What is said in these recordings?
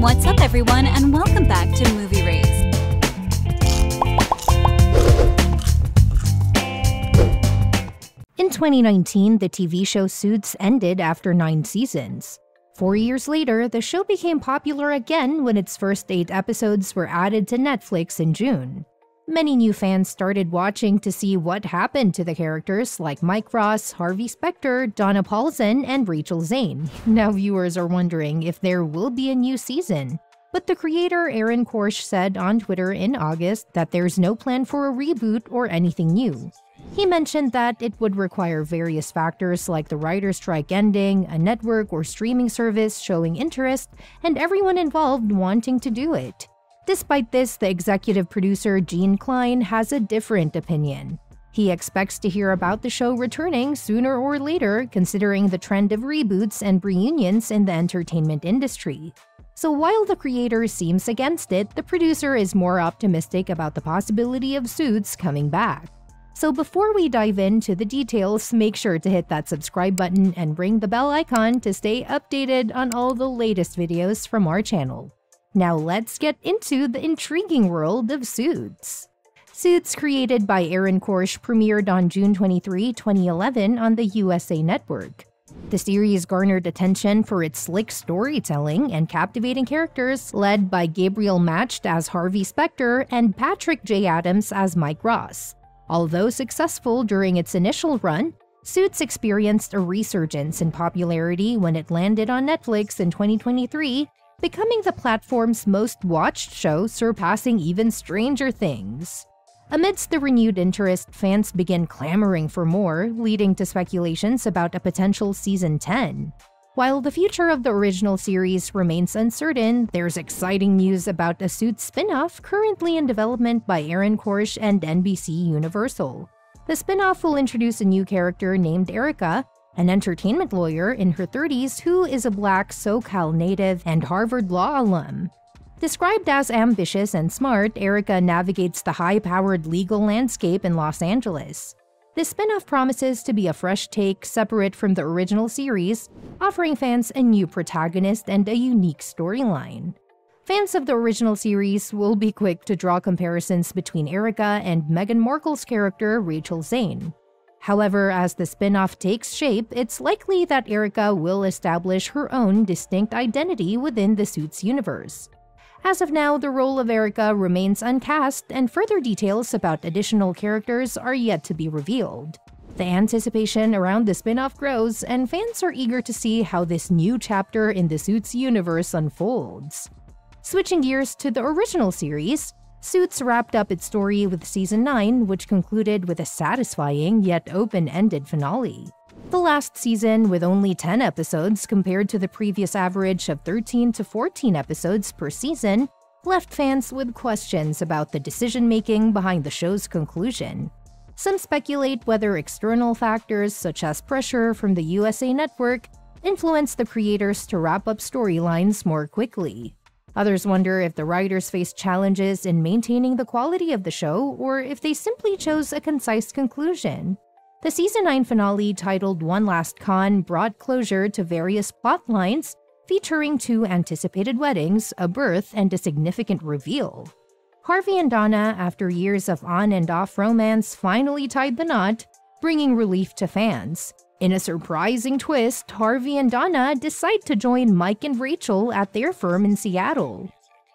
What's up, everyone, and welcome back to Movie Raze. In 2019, the TV show Suits ended after nine seasons. Four years later, the show became popular again when its first eight episodes were added to Netflix in June. Many new fans started watching to see what happened to the characters like Mike Ross, Harvey Specter, Donna Paulsen, and Rachel Zane. Now viewers are wondering if there will be a new season. But the creator Aaron Korsh said on Twitter in August that there's no plan for a reboot or anything new. He mentioned that it would require various factors like the writer's strike ending, a network or streaming service showing interest, and everyone involved wanting to do it. Despite this, the executive producer Gene Klein has a different opinion. He expects to hear about the show returning sooner or later, considering the trend of reboots and reunions in the entertainment industry. So while the creator seems against it, the producer is more optimistic about the possibility of Suits coming back. So before we dive into the details, make sure to hit that subscribe button and ring the bell icon to stay updated on all the latest videos from our channel. Now let's get into the intriguing world of Suits. Suits, created by Aaron Korsh, premiered on June 23, 2011 on the USA Network. The series garnered attention for its slick storytelling and captivating characters led by Gabriel Macht as Harvey Specter and Patrick J. Adams as Mike Ross. Although successful during its initial run, Suits experienced a resurgence in popularity when it landed on Netflix in 2023, becoming the platform's most watched show, surpassing even Stranger Things. Amidst the renewed interest, fans began clamoring for more, leading to speculations about a potential season 10. While the future of the original series remains uncertain, there's exciting news about a Suits spin-off currently in development by Aaron Korsh and NBC Universal. The spin-off will introduce a new character named Erica, an entertainment lawyer in her 30s who is a black SoCal native and Harvard Law alum. Described as ambitious and smart, Erica navigates the high-powered legal landscape in Los Angeles. The spin-off promises to be a fresh take separate from the original series, offering fans a new protagonist and a unique storyline. Fans of the original series will be quick to draw comparisons between Erica and Meghan Markle's character Rachel Zane. However, as the spin-off takes shape, it's likely that Erica will establish her own distinct identity within the Suits universe. As of now, the role of Erica remains uncast, and further details about additional characters are yet to be revealed. The anticipation around the spin off grows, and fans are eager to see how this new chapter in the Suits universe unfolds. Switching gears to the original series, Suits wrapped up its story with season 9, which concluded with a satisfying yet open ended finale. The last season, with only 10 episodes compared to the previous average of 13 to 14 episodes per season, left fans with questions about the decision making behind the show's conclusion. Some speculate whether external factors such as pressure from the USA Network influenced the creators to wrap up storylines more quickly. Others wonder if the writers faced challenges in maintaining the quality of the show or if they simply chose a concise conclusion. The season 9 finale, titled One Last Con, brought closure to various plot lines, featuring two anticipated weddings, a birth, and a significant reveal. Harvey and Donna, after years of on and off romance, finally tied the knot, bringing relief to fans. In a surprising twist, Harvey and Donna decide to join Mike and Rachel at their firm in Seattle.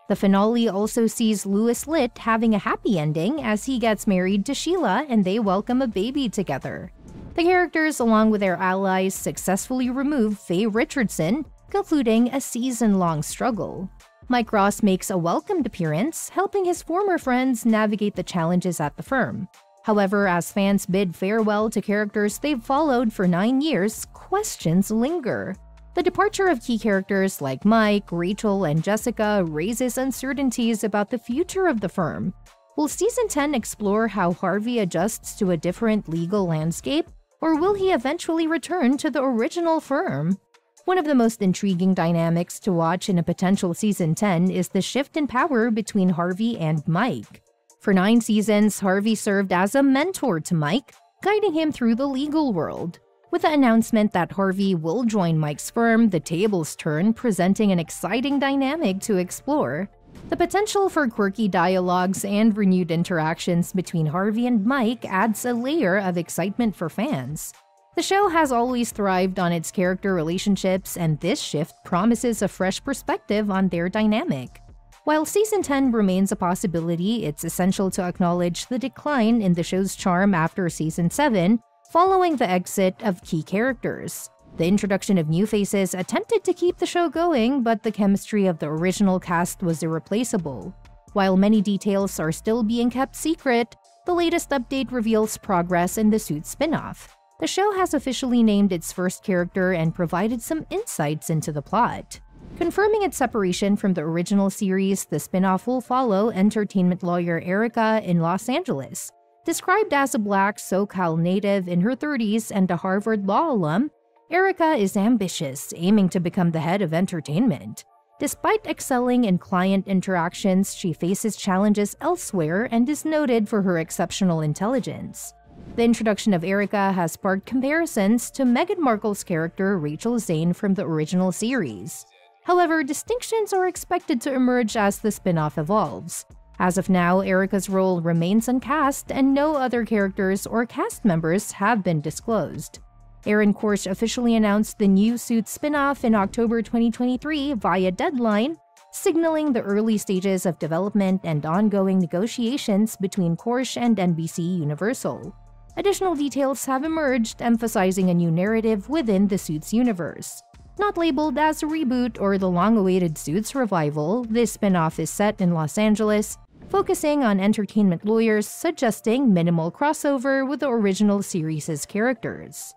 The finale also sees Louis Litt having a happy ending as he gets married to Sheila and they welcome a baby together. The characters, along with their allies, successfully remove Faye Richardson, concluding a season-long struggle. Mike Ross makes a welcomed appearance, helping his former friends navigate the challenges at the firm. However, as fans bid farewell to characters they've followed for nine years, questions linger. The departure of key characters like Mike, Rachel, and Jessica raises uncertainties about the future of the firm. Will Season 10 explore how Harvey adjusts to a different legal landscape, or will he eventually return to the original firm? One of the most intriguing dynamics to watch in a potential Season 10 is the shift in power between Harvey and Mike. For nine seasons, Harvey served as a mentor to Mike, guiding him through the legal world. With the announcement that Harvey will join Mike's firm, the tables turn, presenting an exciting dynamic to explore. The potential for quirky dialogues and renewed interactions between Harvey and Mike adds a layer of excitement for fans. The show has always thrived on its character relationships, and this shift promises a fresh perspective on their dynamic. While season 10 remains a possibility, it's essential to acknowledge the decline in the show's charm after season 7 following the exit of key characters. The introduction of new faces attempted to keep the show going, but the chemistry of the original cast was irreplaceable. While many details are still being kept secret, the latest update reveals progress in the suit spin-off. The show has officially named its first character and provided some insights into the plot. Confirming its separation from the original series, the spin-off will follow entertainment lawyer Erica in Los Angeles, Described as a black SoCal native in her 30s and a Harvard law alum, Erica is ambitious, aiming to become the head of entertainment. Despite excelling in client interactions, she faces challenges elsewhere and is noted for her exceptional intelligence. The introduction of Erica has sparked comparisons to Meghan Markle's character Rachel Zane from the original series. However, distinctions are expected to emerge as the spin-off evolves. As of now, Erica's role remains uncast and no other characters or cast members have been disclosed. Aaron Korsh officially announced the new Suits spin-off in October 2023 via Deadline, signaling the early stages of development and ongoing negotiations between Korsh and NBC Universal. Additional details have emerged emphasizing a new narrative within the Suits universe. Not labeled as a reboot or the long-awaited Suits revival, this spin-off is set in Los Angeles focusing on entertainment lawyers suggesting minimal crossover with the original series' characters.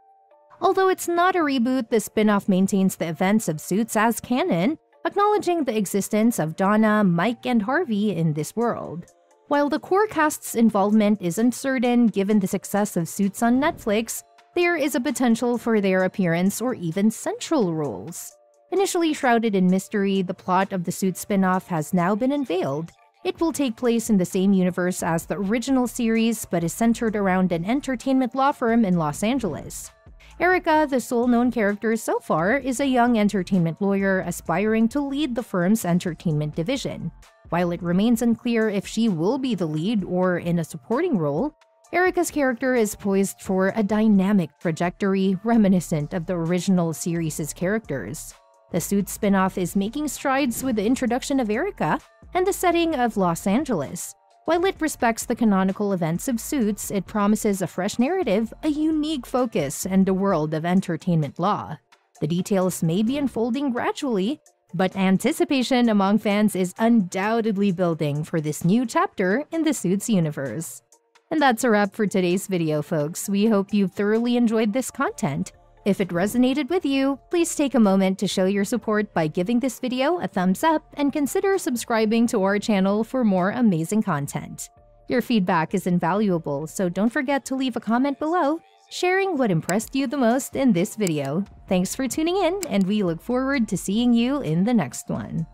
Although it's not a reboot, the spin-off maintains the events of Suits as canon, acknowledging the existence of Donna, Mike, and Harvey in this world. While the core cast's involvement is uncertain given the success of Suits on Netflix, there is a potential for their appearance or even central roles. Initially shrouded in mystery, the plot of the Suits spin-off has now been unveiled, it will take place in the same universe as the original series, but is centered around an entertainment law firm in Los Angeles. Erica, the sole known character so far, is a young entertainment lawyer aspiring to lead the firm's entertainment division. While it remains unclear if she will be the lead or in a supporting role, Erica's character is poised for a dynamic trajectory reminiscent of the original series' characters. The Suits spin-off is making strides with the introduction of Erica, and the setting of Los Angeles. While it respects the canonical events of Suits, it promises a fresh narrative, a unique focus, and a world of entertainment law. The details may be unfolding gradually, but anticipation among fans is undoubtedly building for this new chapter in the Suits universe. And that's a wrap for today's video, folks. We hope you thoroughly enjoyed this content. If it resonated with you, please take a moment to show your support by giving this video a thumbs up and consider subscribing to our channel for more amazing content. Your feedback is invaluable, so don't forget to leave a comment below, sharing what impressed you the most in this video. Thanks for tuning in, and we look forward to seeing you in the next one.